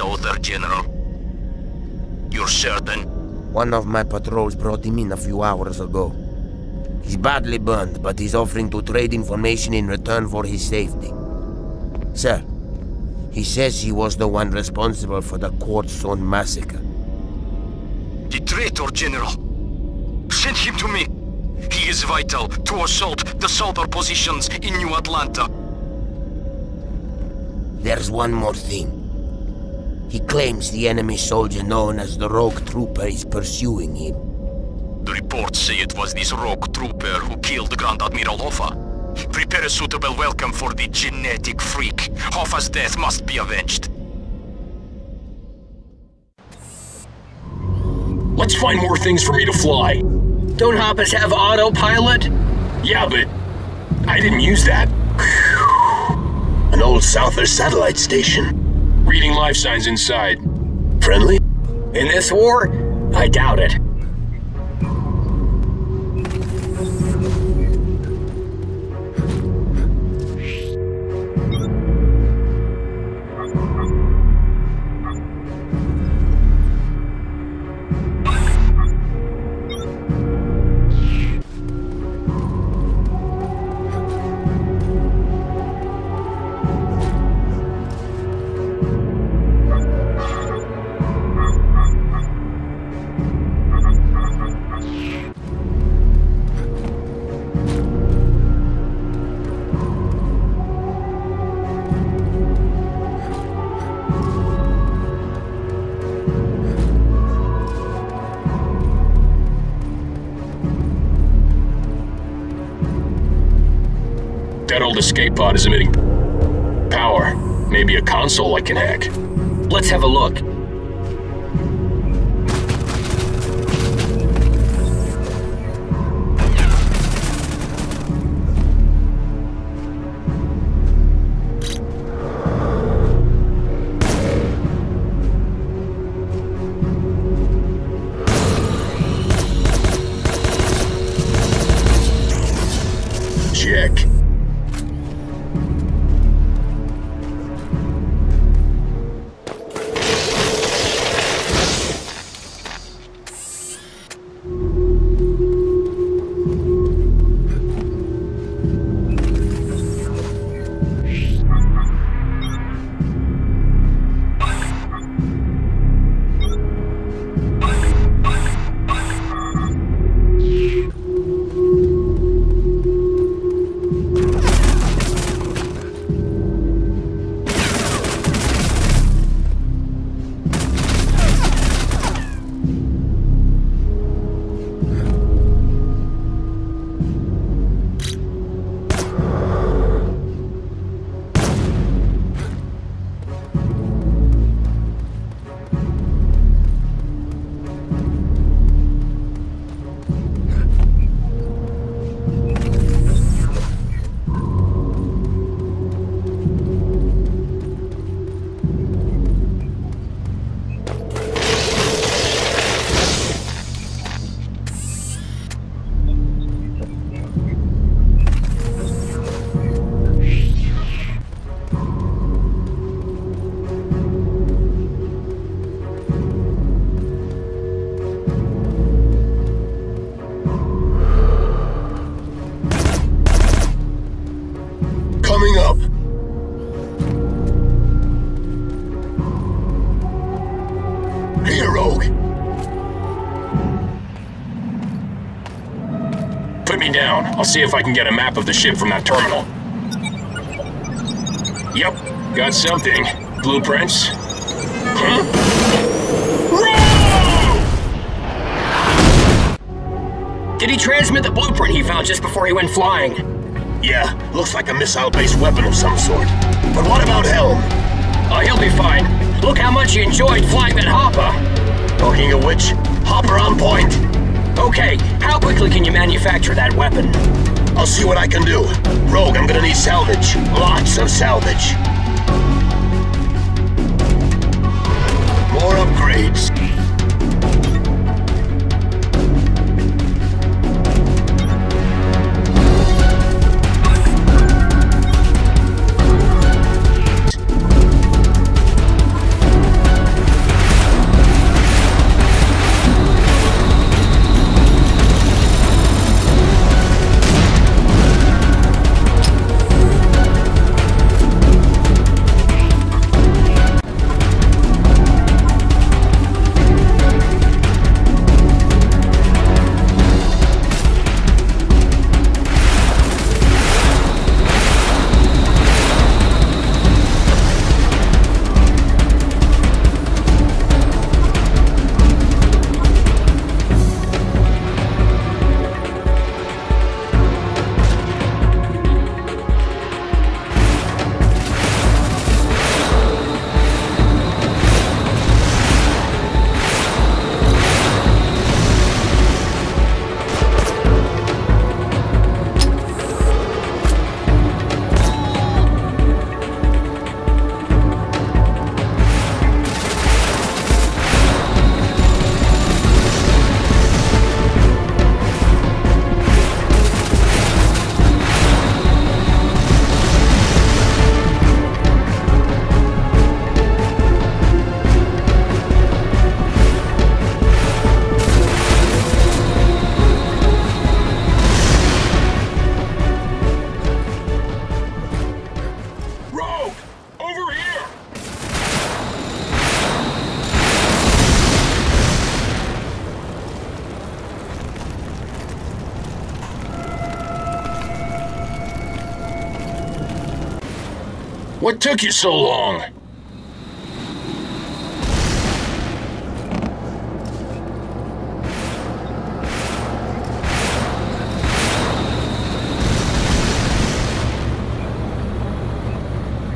So, there, General? You're certain? One of my patrols brought him in a few hours ago. He's badly burned, but he's offering to trade information in return for his safety. Sir, he says he was the one responsible for the Quartz Zone massacre. The traitor, General. Send him to me. He is vital to assault the southern positions in New Atlanta. There's one more thing. He claims the enemy soldier known as the Rogue Trooper is pursuing him. The reports say it was this rogue trooper who killed Grand Admiral Hoffa. Prepare a suitable welcome for the genetic freak. Hoffa's death must be avenged. Let's find more things for me to fly. Don't Hoppers have autopilot? Yeah, but I didn't use that. An old Souther satellite station. Reading life signs inside. Friendly? In this war? I doubt it. That old escape pod is emitting power. Maybe a console I can hack. Let's have a look. Down. I'll see if I can get a map of the ship from that terminal. Yep, got something. Blueprints. Huh? Did he transmit the blueprint he found just before he went flying? Yeah, looks like a missile-based weapon of some sort. But what about Helm? Oh, he'll be fine. Look how much he enjoyed flying that Hopper. Talking of which, Hopper on point. Okay, how quickly can you manufacture that weapon? I'll see what I can do. Rogue, I'm gonna need salvage. Lots of salvage. Took you so long?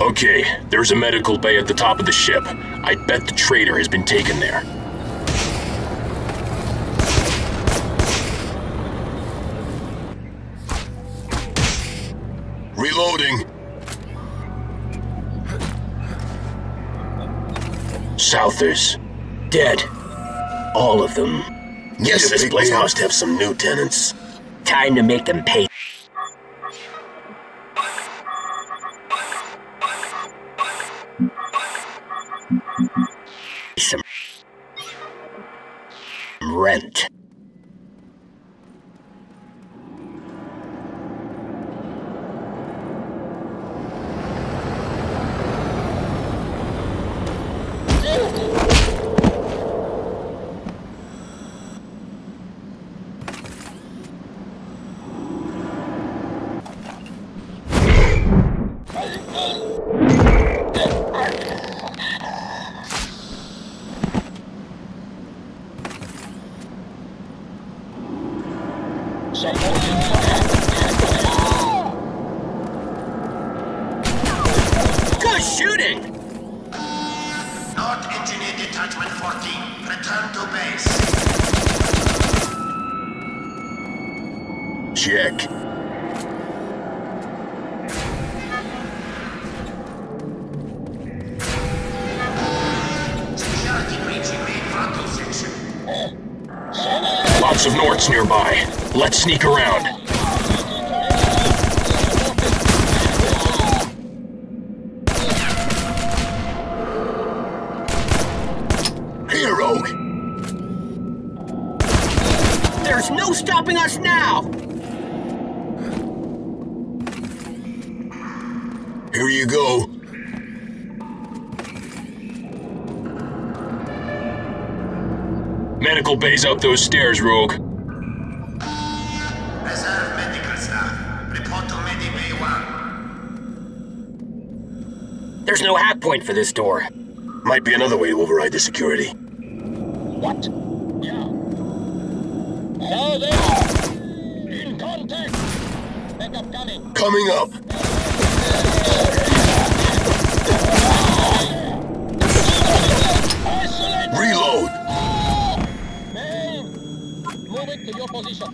Okay, there's a medical bay at the top of the ship. I bet the traitor has been taken there. Southers. Dead. All of them. Yes, this place must have some new tenants. Time to make them pay. Some rent. Good Lots of Norts nearby. Let's sneak around. Up those stairs, Rogue. Reserve medical staff. Report to Medi Bay 1. There's no hack point for this door. Might be another way to override the security. What? Yeah. There they are! In contact! Backup coming! Coming up. Reload. to your position.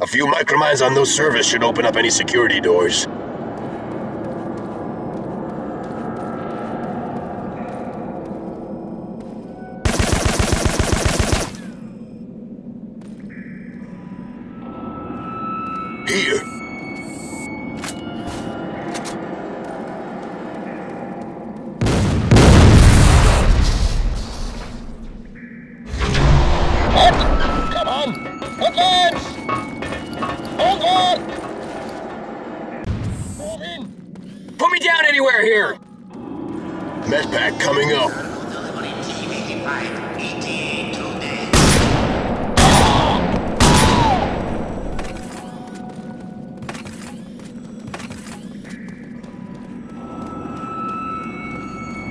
A few micromines on those servers should open up any security doors. Here.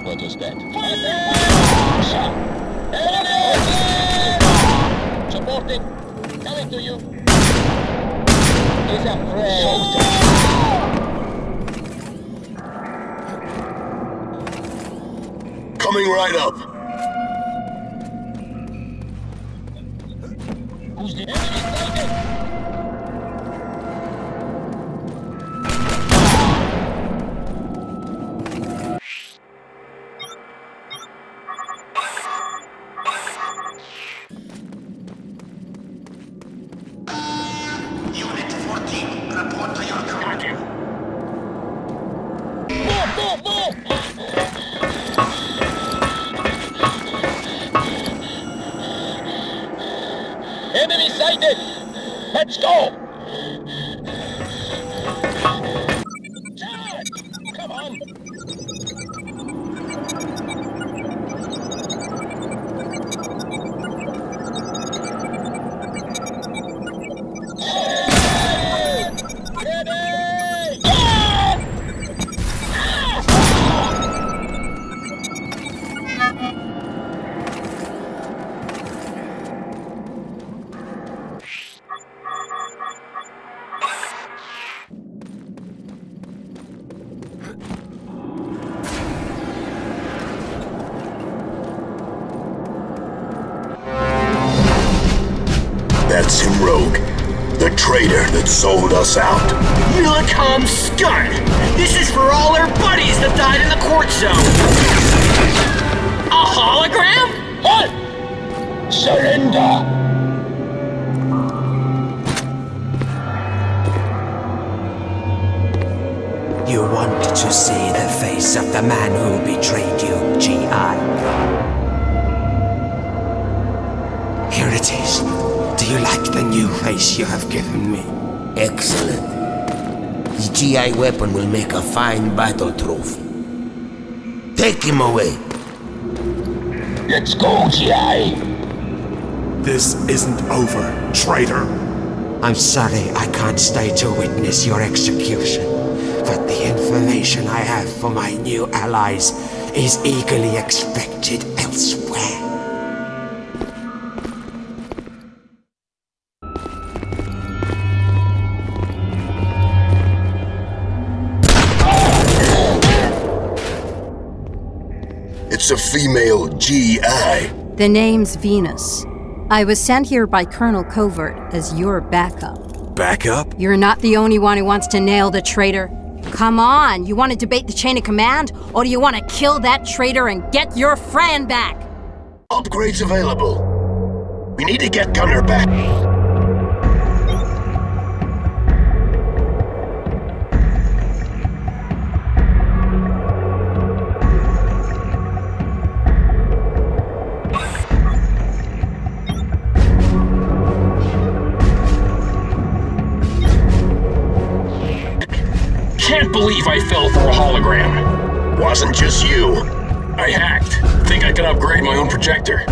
What is that? Fire! Supporting! Coming to you! Is afraid! Coming right up. That's him, Rogue. The traitor that sold us out. Millicom scud! This is for all our buddies that died in the Quartz Zone! A hologram? Halt! Surrender! You want to see the face of the man who betrayed you, G.I. Here it is. Do you like the new face you have given me? Excellent. His GI weapon will make a fine battle trophy. Take him away. Let's go, GI! This isn't over, traitor. I'm sorry I can't stay to witness your execution, but the information I have for my new allies is eagerly expected elsewhere. It's a female GI. The name's Venus. I was sent here by Colonel Covert as your backup. Backup? You're not the only one who wants to nail the traitor. Come on, you want to debate the chain of command, or do you want to kill that traitor and get your friend back? Upgrades available. We need to get Gunner back. I fell for a hologram. Wasn't just you. I hacked. Think I can upgrade my own projector.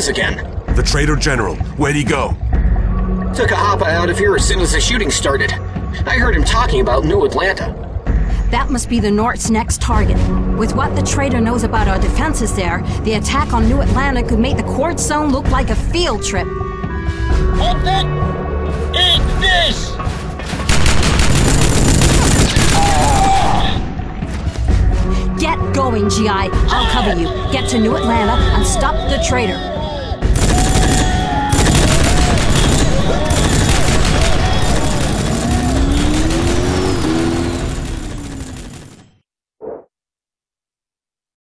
In friendly hands again. The Traitor General, where'd he go? Took a hop out of here as soon as the shooting started. I heard him talking about New Atlanta. That must be the Nort's next target. With what the traitor knows about our defenses there, the attack on New Atlanta could make the Quartz Zone look like a field trip. Hunter! Eat this! Get going, GI. I'll cover you. Get to New Atlanta and stop the traitor.